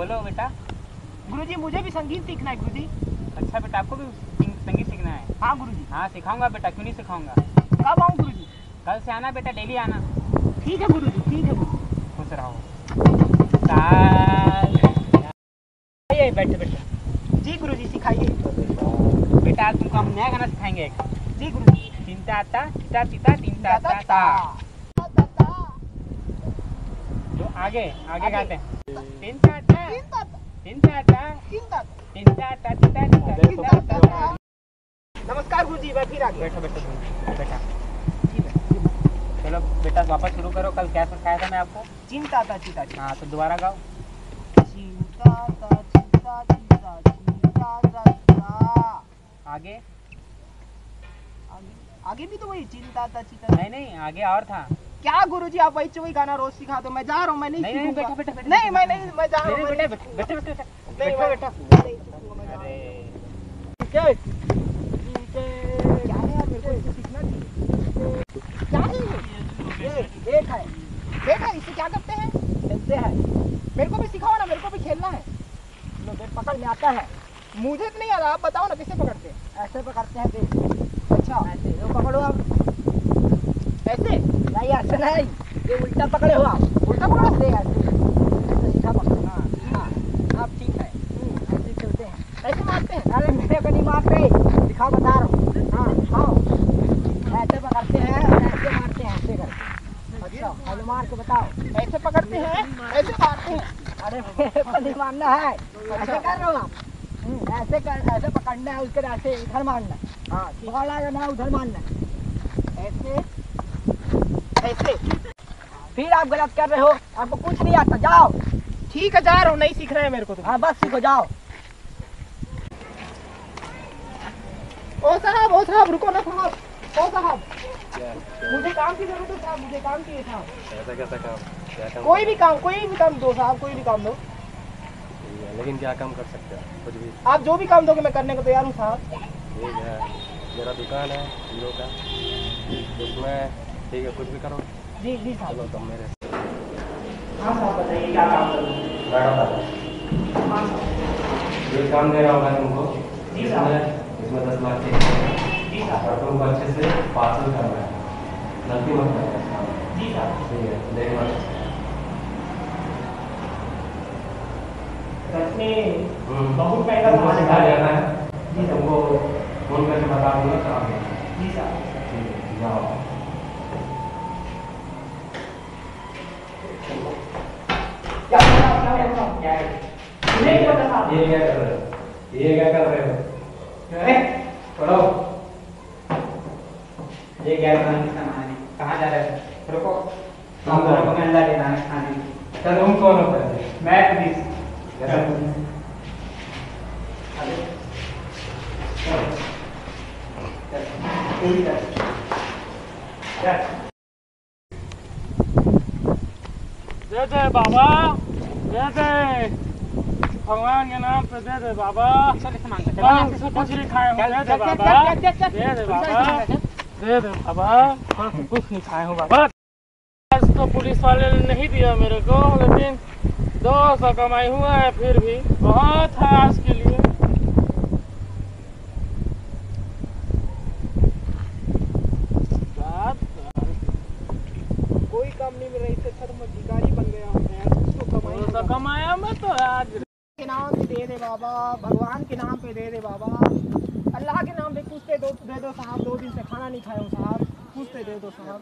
जी मुझे भी संगीत सीखना है गुरु जी अच्छा बेटा आपको भी संगीत सीखना है? हाँ गुरु जी हाँ सिखाऊँगा बेटा क्यों नहीं सिखाऊँगा? कब आऊँ गुरु जी कल से आना बेटा डेली आना। ठीक है गुरु जी ठीक है गुरु खुश रहो। बैठो बैठो। जी गुरु जी सिखाइए। बेटा आज तुमको हम नया गाना सिखाएँगे एक। जी गुरु जी चिंता ता चिता चिता चिंता ता ता आगे आगे गाते हैं। चिंता नमस्कार गुरु जी मैं फिर आ गया। बैठो बैठो बेटा चलो बेटा वापस शुरू करो। कल क्या सिखाया था मैं आपको? चिंता था चिंता। हाँ तो दोबारा गाओ। चिंता था चिंता चिंता चिंता। था आगे? आगे? आगे भी तो वही चिंता था चिंता। नहीं नहीं आगे और था। क्या गुरु जी आप वही वही गाना रोज सिखा दो मैं जा रहा हूँ मैं नहीं नहीं, बेटा, बेटा, नहीं मैं नहीं मैं जा रहा हूँ जा रहा हूँ। अरे क्या है मेरे को इससे सीखना चाहिए क्या है। ये ये है। बैट है। इसे क्या करते हैं? खेलते हैं। मेरे को भी सिखाओ ना मेरे को भी खेलना है। लो बैट पकड़ में आता है। मुझे तो नहीं आता आप बताओ ना किसे पकड़ते हैं? ऐसे पकड़ते हैं देख। अच्छा। ऐसे पकड़ो आप। ऐसे नहीं ऐसे नहीं. ये उल्टा पकड़े हो. आप उल्टा पकड़ो? ऐसे ऐसे ऐसे सीधा पकड़ो हाँ हाँ. आप ठीक है हम्म, ऐसे खेलते हैं ऐसे मारते हैं अरे मेरे को नहीं मारते दिखाओ बता रहा हूँ हाँ. दिखाओ ऐसे पकड़ते हैं ऐसे मारते हैं ऐसे करके अच्छा मार के बताओ. ऐसे पकड़ते हैं? ऐसे मारते हैं? अरे मेरे को नहीं मारना है ऐसे कर रहे हो आप ऐसे कर ऐसे पकड़ना है उसके ऐसे इधर मारना है हाँ पकड़ा ना उधर मारना ऐसे ऐसे। फिर आप गलत कर रहे हो आपको कुछ नहीं आता जाओ। ठीक है जा रहा हूँ नहीं सीख रहे हैं मेरे को तो हाँ बस सीखो जाओ। ओ साहब ओ साहब रुको ना साहब। ओ साहब मुझे काम की ज़रूरत है साहब मुझे काम चाहिए साहब ऐसा कैसा काम? क्या काम? कोई भी काम कोई भी काम दो साहब कोई भी काम दो। लेकिन क्या काम कर सकते हो? कुछ भी। आप जो भी काम दोगे मैं करने को तैयार हूँ साहब। ठीक है मेरा दुकान है हीरो का। उसमें ठीक है कुछ भी करो। जी जी साहब तुम मेरे हाँ साहब बताइए क्या काम करूँ हाँ? ये काम दे रहा हूँ मैं तुमको। जी साहब। इसमें दस लाख जी साहब और तुमको अच्छे से पार्सल करना है। गलती मत करना जी साहब ठीक है सच में हम्म। बहुत महँगा सामान है। जाता है। जी तुमको फ़ोन करके बता दूँगा काम जी साहब ठीक है जाओ। क्या क्या ये क्या कर रहे हो ये क्या कर रहे हो अरे पढ़ो ये गैर कानूनी सामान है कहाँ जा रहे हो रुको हम हो? को अंडा देना है खाने अच्छा तुम कौन है मैं पुलिस कैसा दे दे बाबा दे दे। भगवान के नाम पे दे दे बाबा। कुछ नहीं खाए हूँ दे दे बाबा। दे दे बाबा। दे दे बाबा। कुछ नहीं खाए हूँ बाबा। आज तो पुलिस वाले ने नहीं दिया मेरे को लेकिन दो सौ कमाई हुआ है फिर भी। बहुत है आज के लिए। कोई काम नहीं मिल रहा इससे अच्छा तो मैं भिखारी बन गया हूँ यार कुछ तो दो मैं तो आज। के नाम पे दे दे बाबा भगवान के नाम पे दे दे बाबा। अल्लाह के नाम पे कुछ दे दो दे दो साहब दो दिन से खाना नहीं खाया हूँ साहब। कुछ दे दे दो साहब।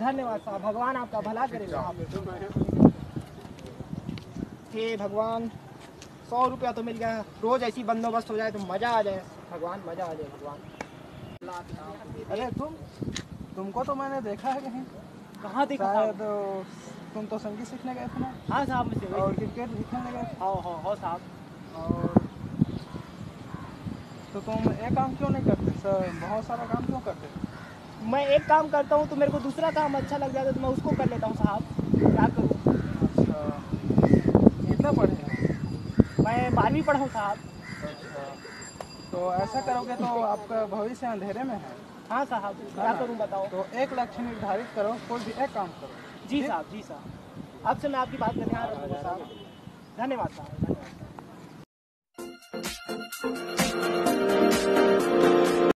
धन्यवाद साहब भगवान आपका भला करे साहब। हे भगवान सौ रुपया तो मिल गया। रोज ऐसी बंदोबस्त हो जाए तो मज़ा आ जाए। भगवान मज़ा आ जाए भगवान। पे। अरे तुम तुमको तो मैंने देखा है कहीं। कहाँ देखा साहब तुम तो संगीत सीखने गए थे ना हाँ साहब मुझे और क्रिकेट भी खेलने गए हाँ हाँ हाँ साहब। और तो तुम एक काम क्यों नहीं करते सर? बहुत सारा काम क्यों करते? मैं एक काम करता हूँ तो मेरे को दूसरा काम अच्छा लग जाता है तो मैं उसको कर लेता हूँ साहब। क्या करूँ? अच्छा। कितना पढ़े हैं? मैं बारहवीं पढ़ा हूँ साहब। अच्छा। तो ऐसा करोगे तो आपका भविष्य अंधेरे में है। हाँ साहब। क्या करूँ बताओ। तो एक लक्ष्य निर्धारित करो कोई भी एक काम करो। जी साहब जी साहब। अब से मैं आपकी बात का ध्यान रखूँगा साहब। धन्यवाद साहब। धन्यवाद